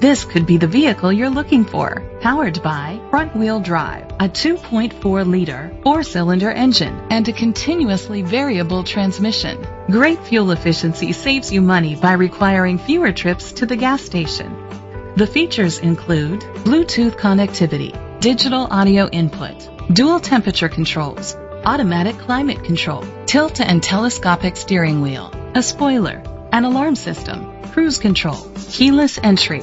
This could be the vehicle you're looking for. Powered by front wheel drive, a 2.4 liter four cylinder engine, and a continuously variable transmission. Great fuel efficiency saves you money by requiring fewer trips to the gas station. The features include Bluetooth connectivity, digital audio input, dual temperature controls, automatic climate control, tilt and telescopic steering wheel, a spoiler, an alarm system, cruise control, keyless entry,